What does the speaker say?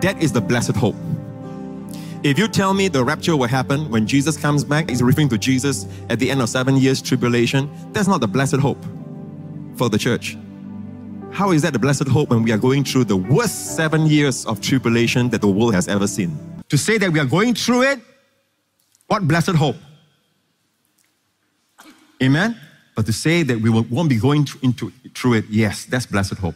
That is the blessed hope. If you tell me the rapture will happen when Jesus comes back, is referring to Jesus at the end of seven years tribulation, that's not the blessed hope for the church. How is that the blessed hope when we are going through the worst seven years of tribulation that the world has ever seen? To say that we are going through it, what blessed hope? Amen? But to say that we won't be going into, through it, yes, that's blessed hope.